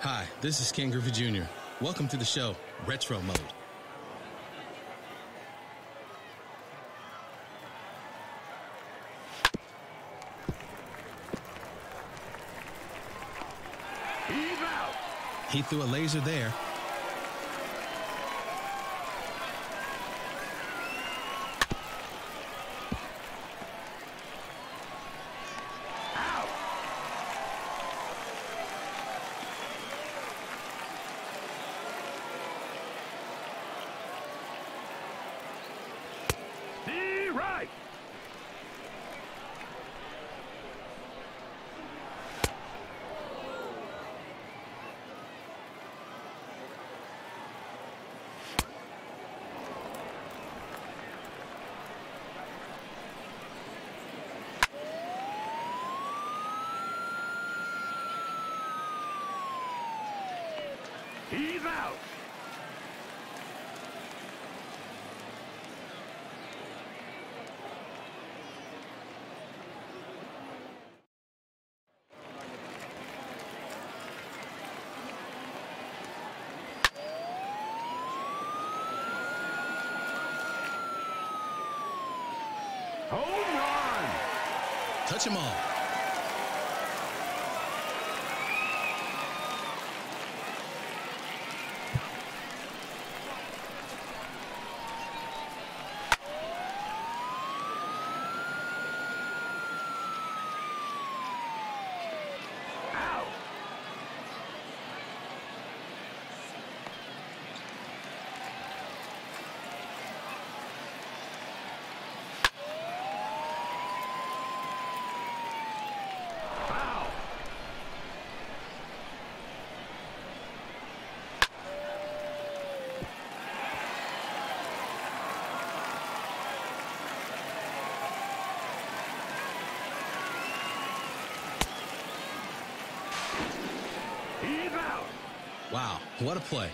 Hi, this is Ken Griffey Jr. Welcome to the show, Retro Mode. He threw a laser there. He's out. Home run. Touch them all. Out. Foul. He's out. Wow, what a play.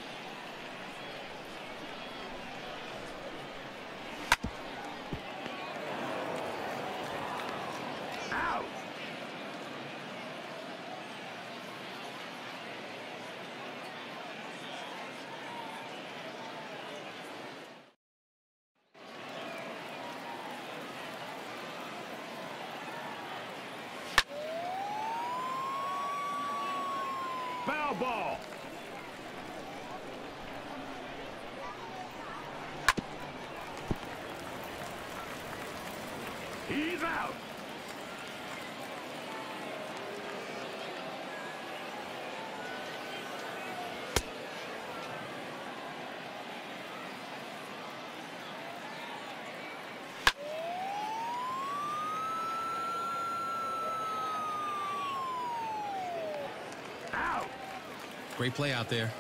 Out. Foul ball. He's out. Out. Great play out there.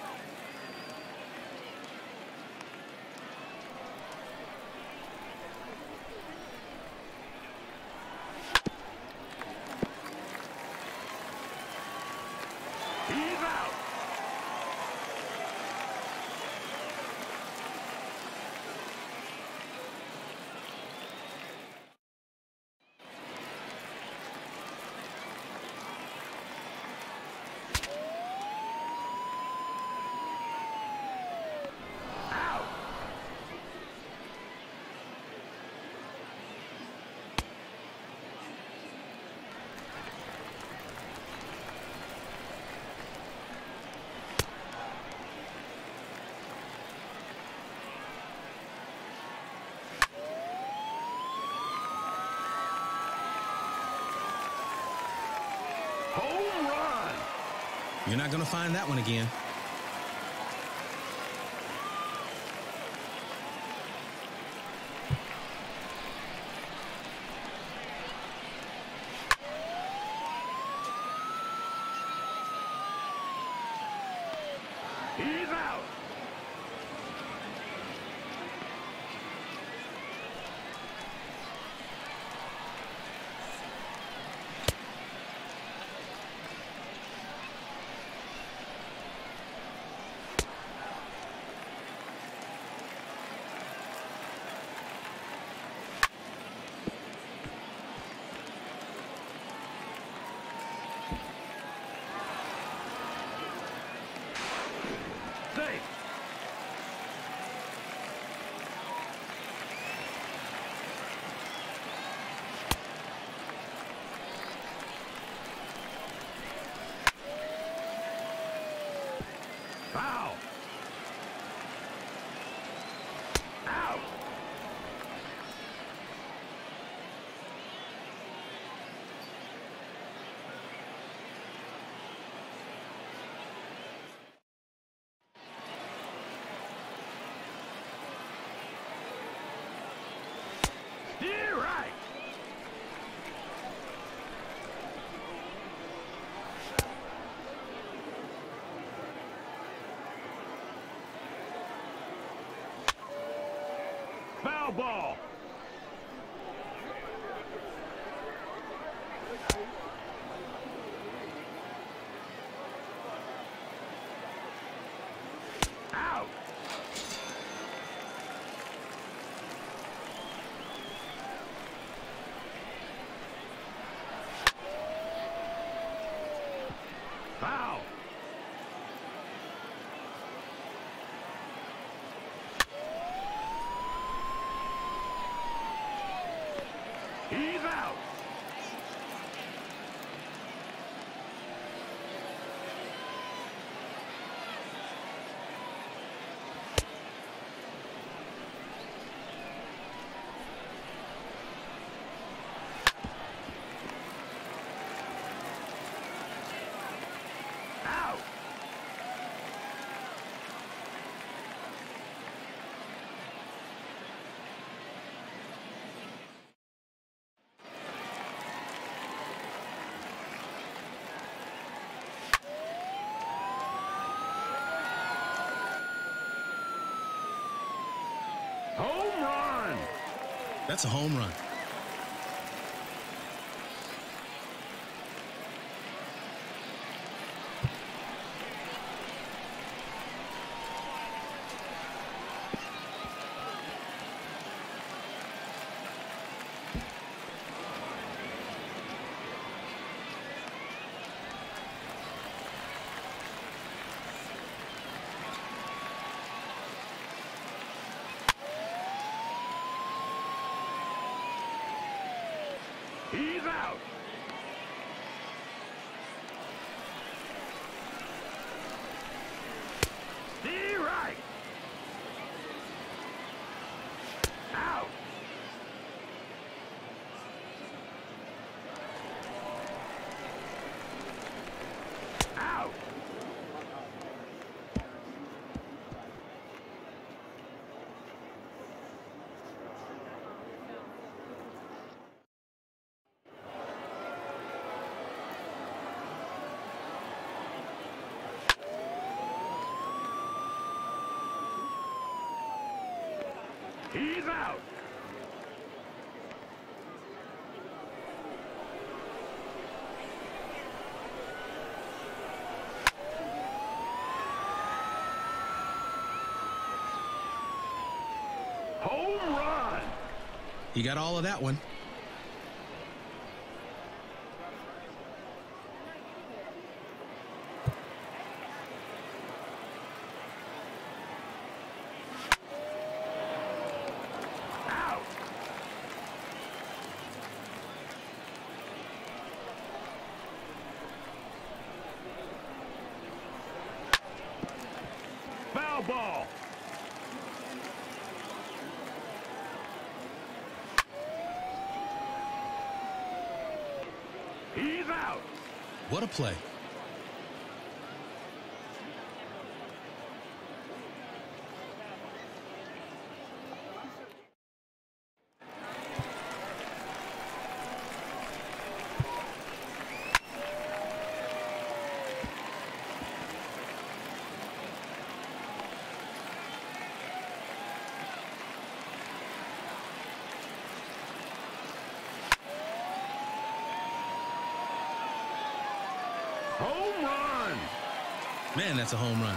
He's out. Out. Home run. You're not going to find that one again. foul ball. That's a home run. He's out. See right. Out. Out. He's out. Home run. He got all of that one. Out. Foul ball. He's out. What a play. Home run. Man, that's a home run.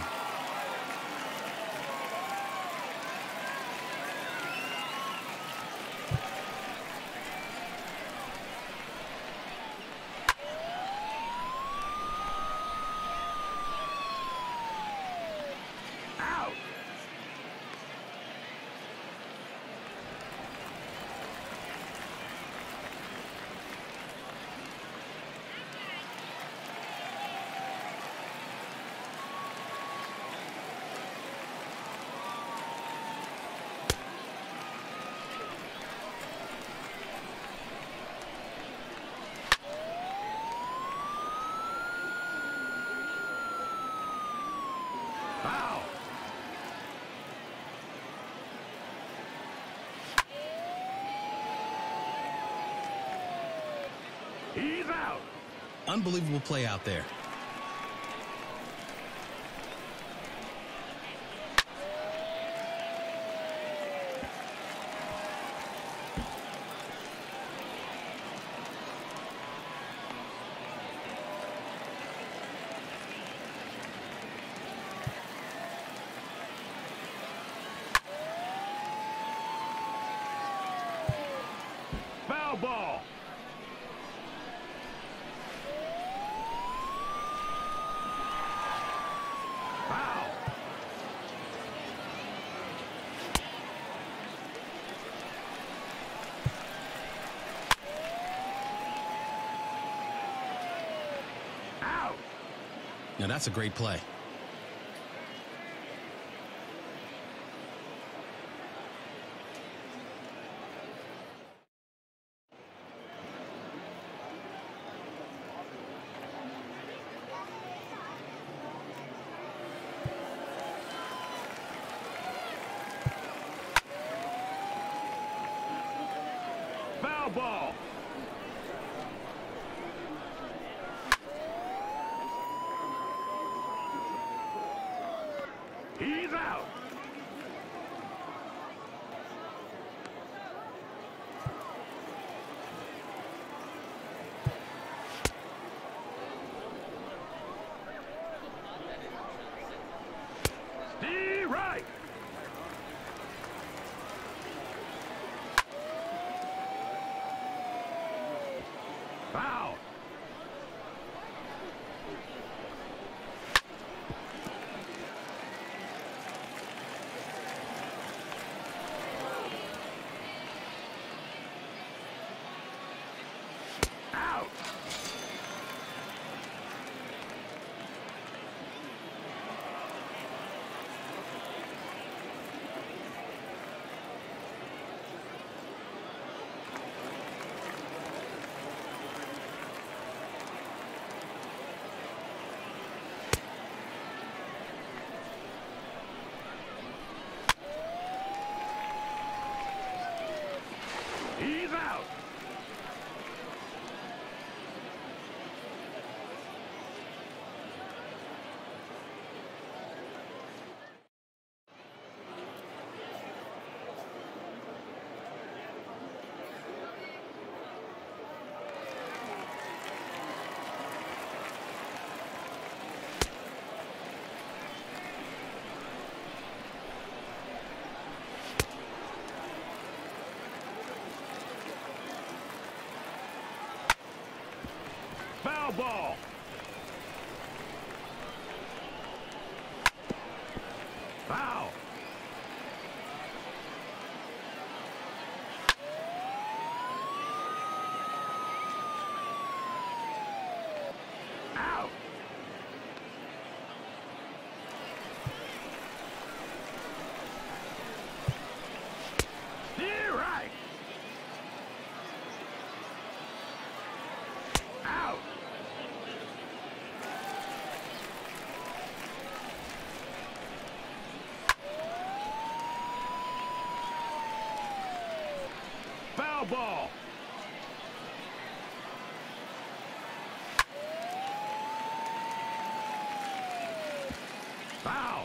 Out. Foul. He's out. Unbelievable play out there. Foul ball. Now that's a great play. Foul ball. He's out. Steve right. Foul. Out. He's out. Ball. Foul. Out. Steer right. Out. Foul ball. Foul.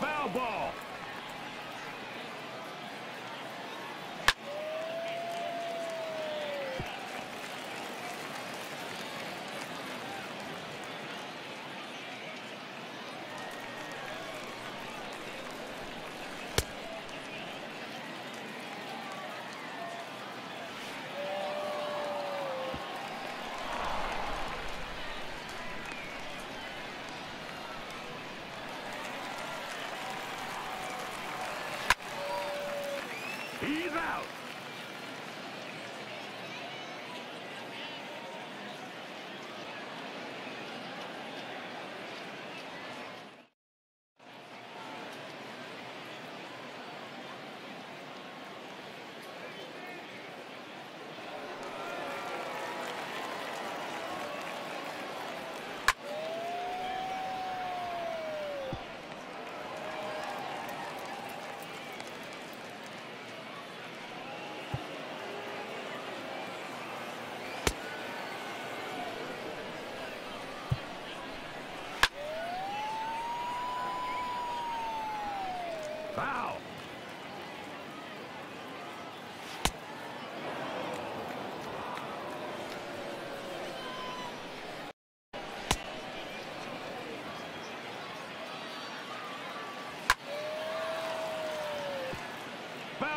Foul ball. He's out. Foul.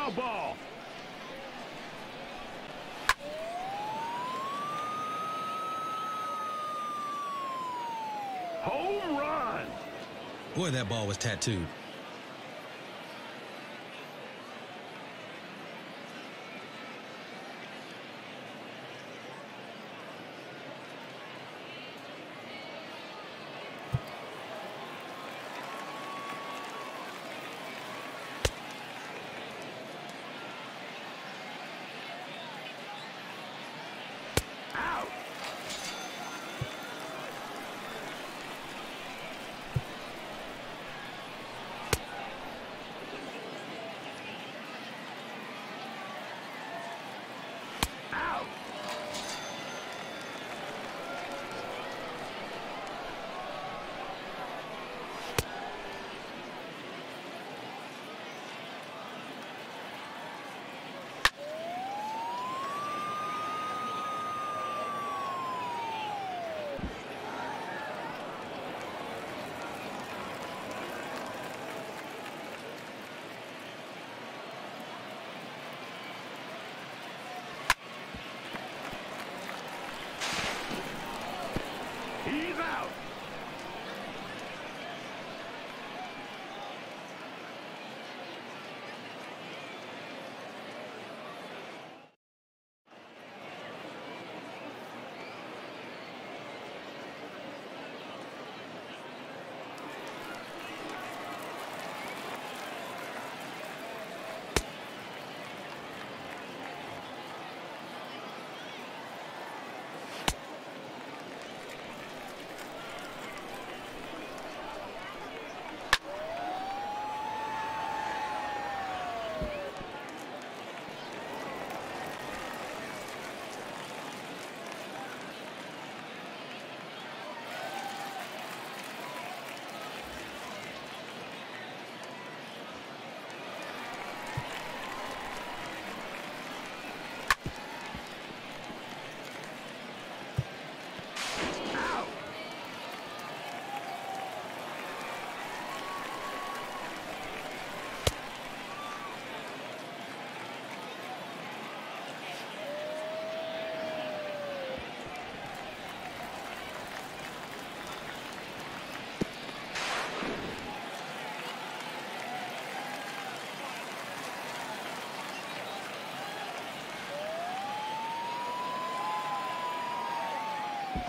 Foul ball. Home run. Boy, that ball was tattooed.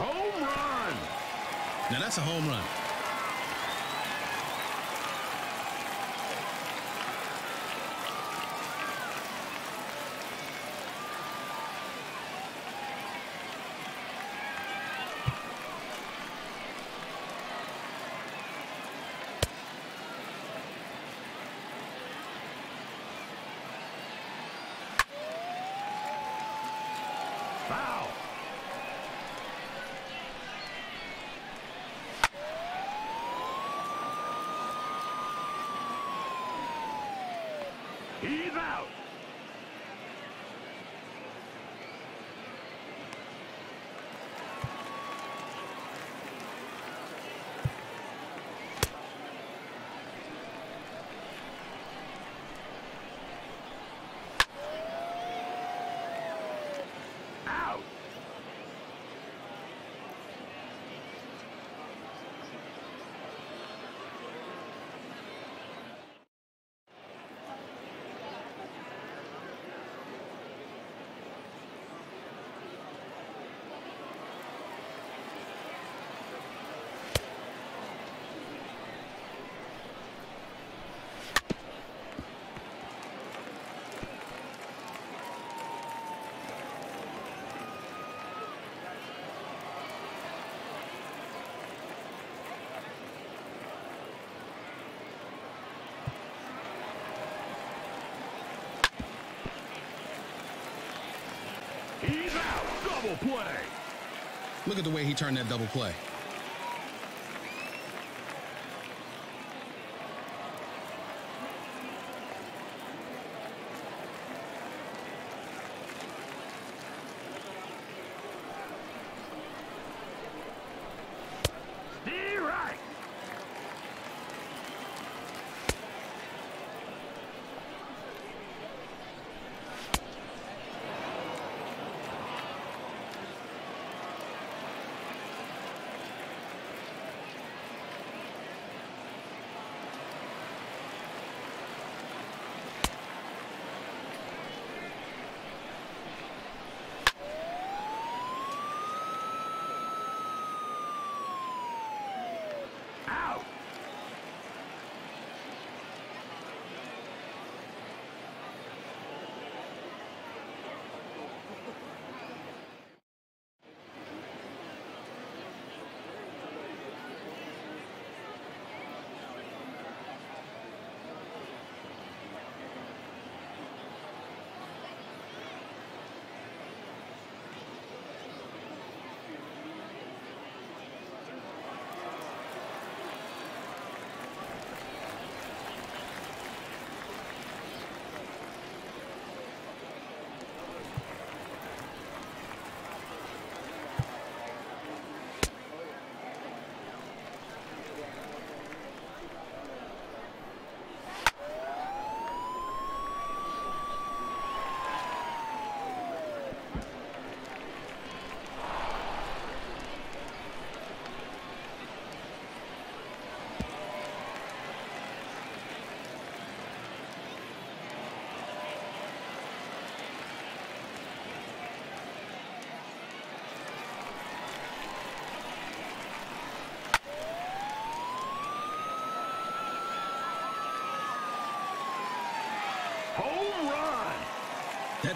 Home run! Now that's a home run. Foul! He's out! Out! He's out! Double play! Look at the way he turned that double play.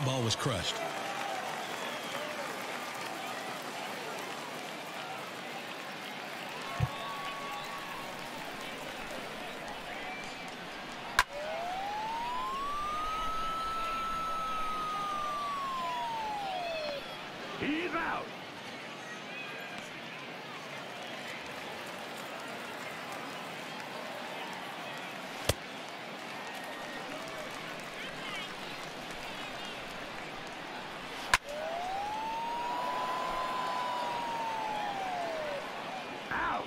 That ball was crushed. He's out! Out!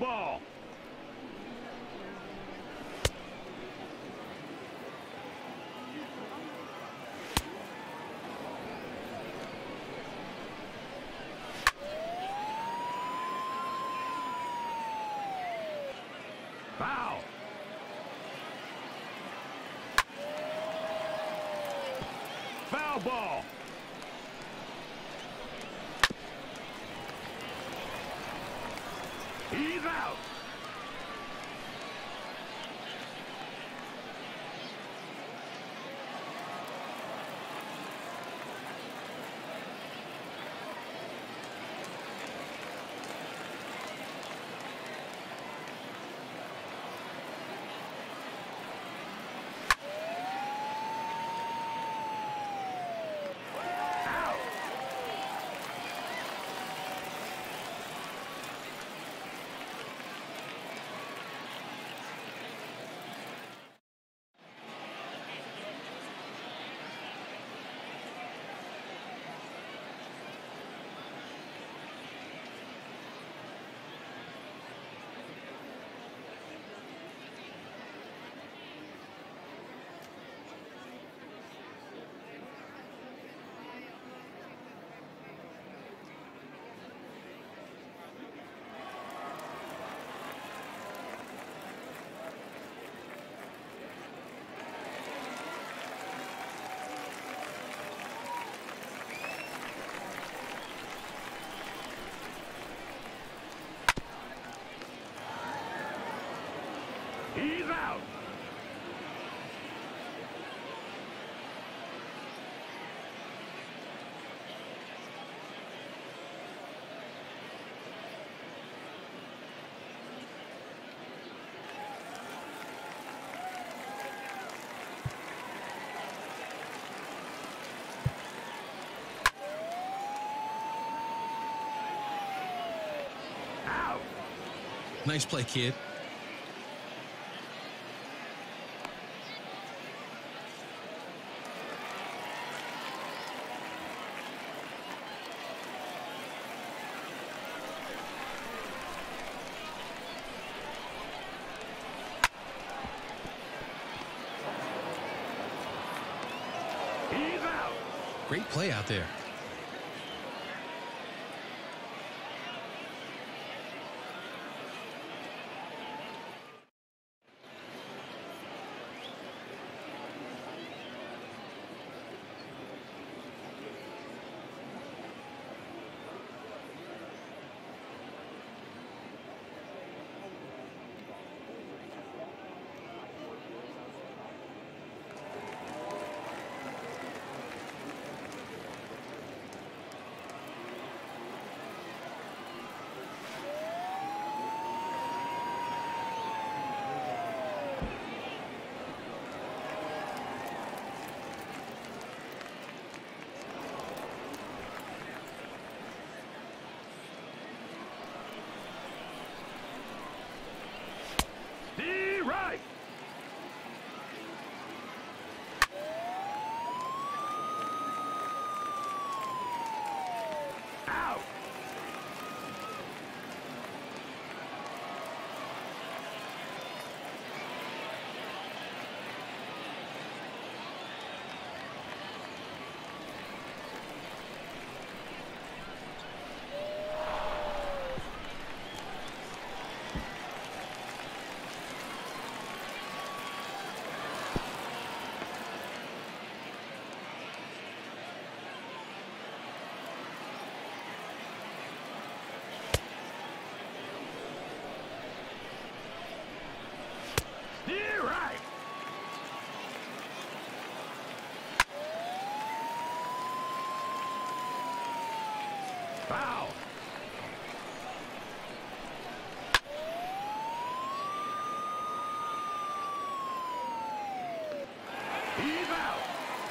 Ball. Foul. Foul ball. He's out. Out. He's out. Nice play, kid. He's out. Great play out there. D right. Out. D right. Foul. He's out.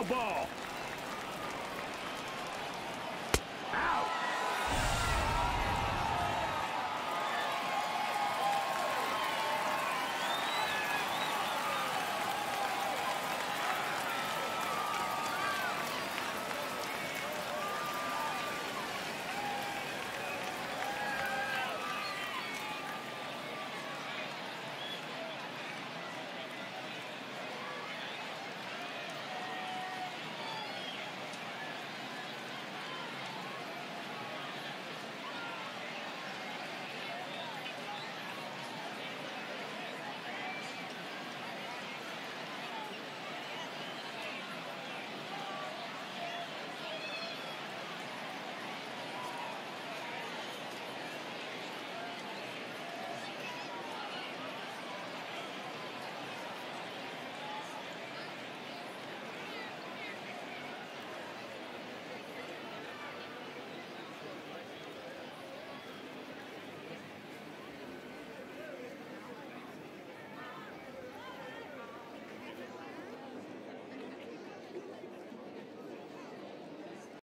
Foul ball.